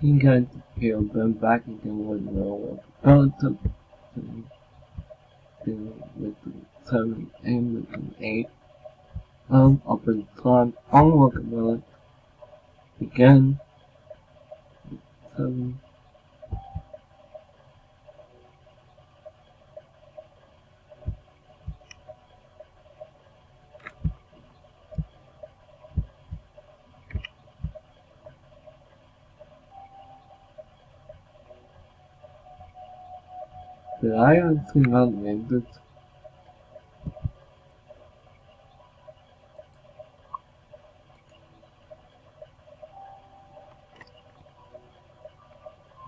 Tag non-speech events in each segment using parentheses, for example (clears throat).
Killed, but back again with no relative to with seven and eight. Um, up in climb on Rockefeller. Again. Seven. I actually not name it?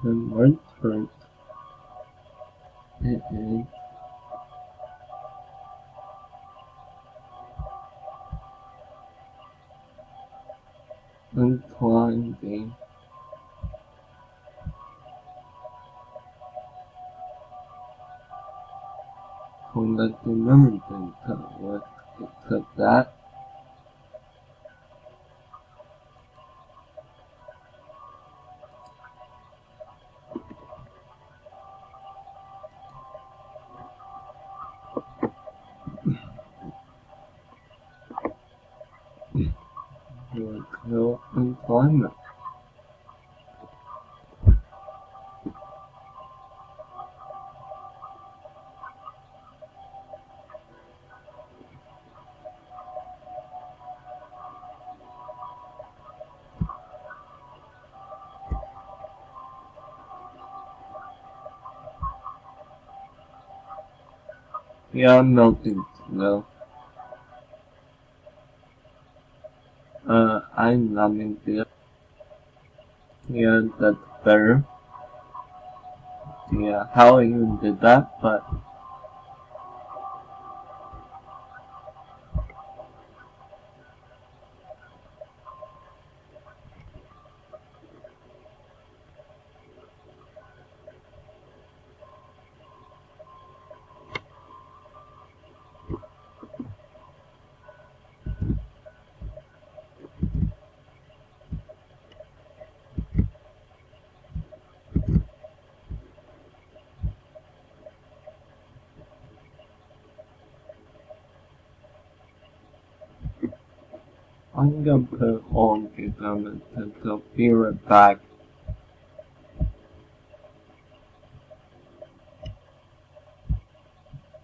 Then went first. Is unclimbing. Conduct remembered cut. what except that help employment. Yeah, I'm melting now. Uh, I'm numbing it. Yeah, that's better. Yeah, how I even did that, but I'm gonna put on the government and so be right back.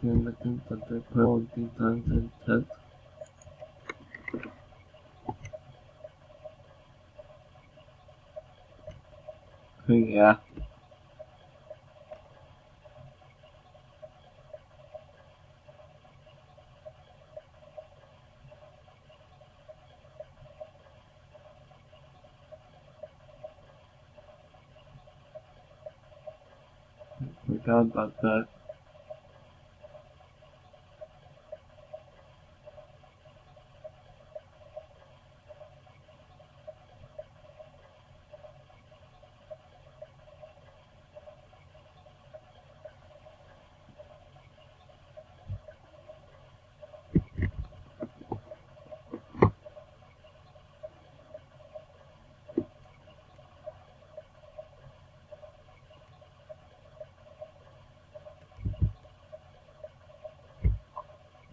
Then I think that they put on the government and Yeah. Forgot about that. Uh,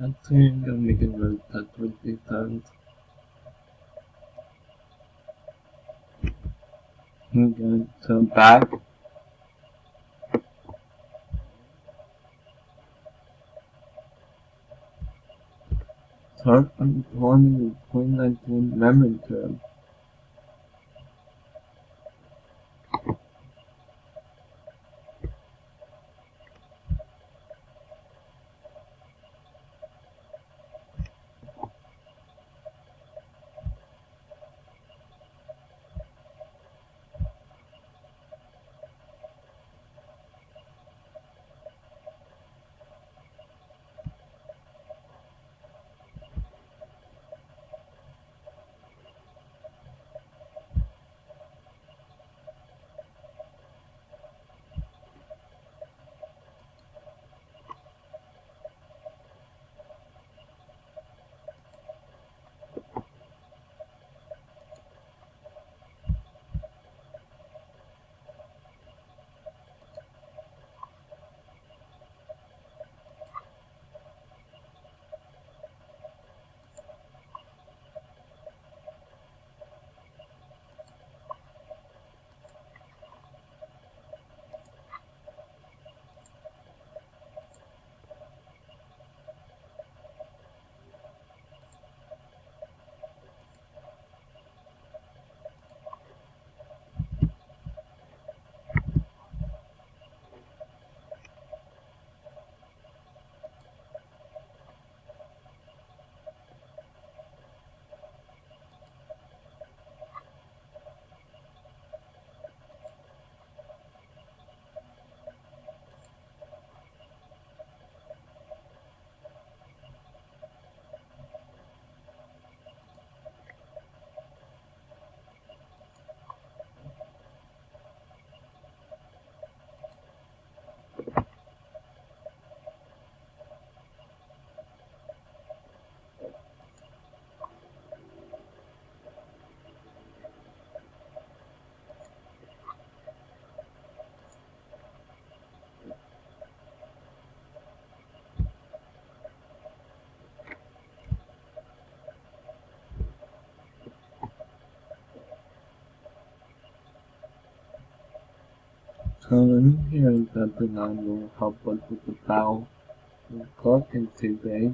I think I'm making very touch with these times. Okay, so back. Start unemployment in 2019 memory term. Telling here that the nine will help us with the bow and clock in two days.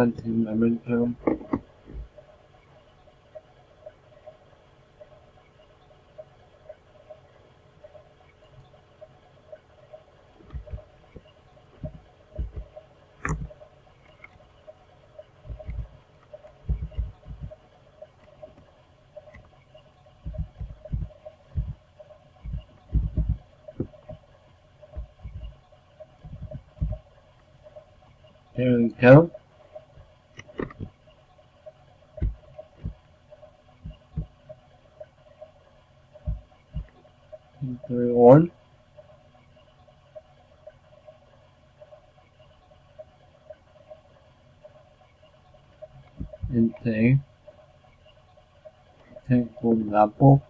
1992. Film. There we go. Inte. Tänk på apple.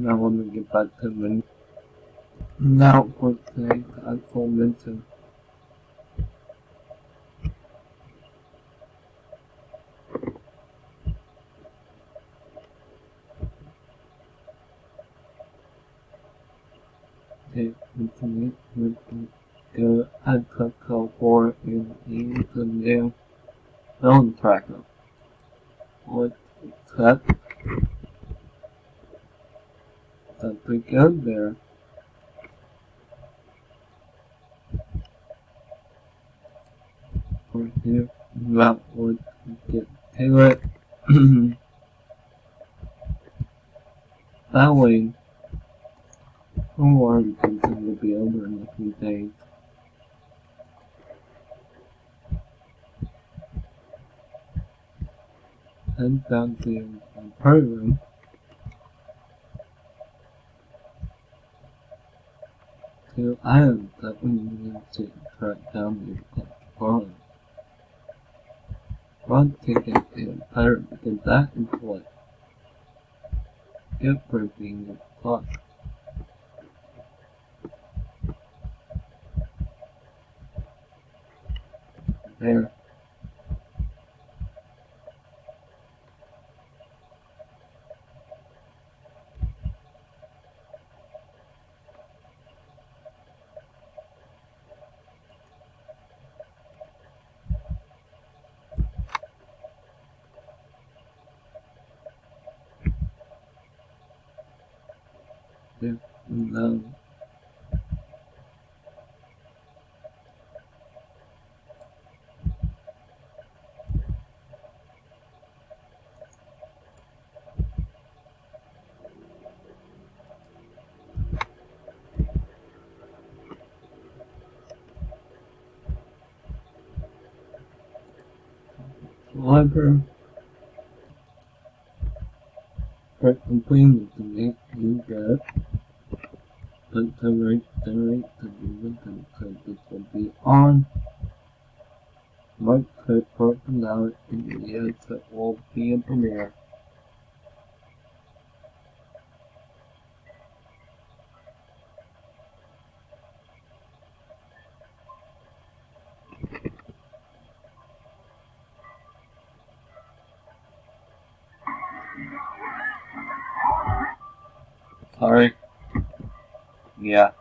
Now get back to the Now for today's actual mention. Okay, continue with the Adcoco for in the new film tracker. What that? Pretty good there. Over here, that would get to (clears throat) that way, or you can will be over in a few days. Head down to your program. Items that we need to track down the column. One ticket is better because that is what everything is taught. There. Yeah, no. However, for completing to make you good the generate generate the event and click this will be on. Might click personality in the edge that will be in Premiere. Sorry. Yeah.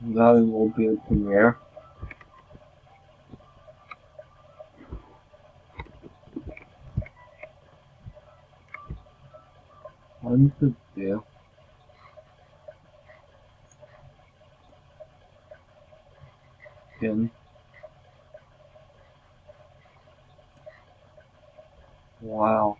Now it will be a premiere. One to do. Again. Wow.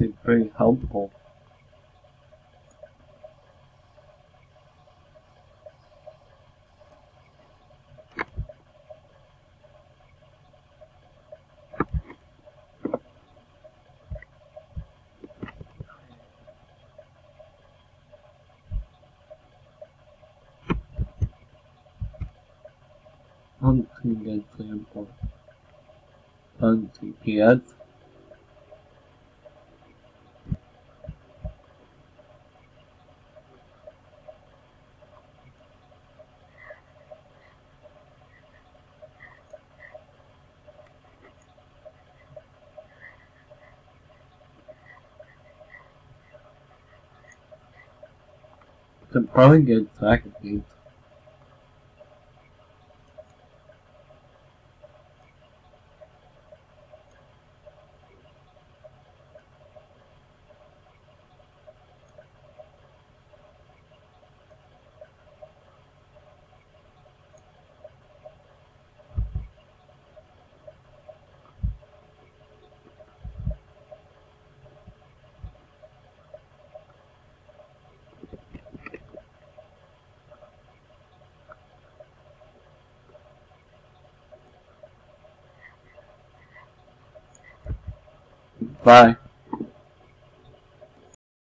It's very helpful. Get example. On get to probably get second beat. Bye.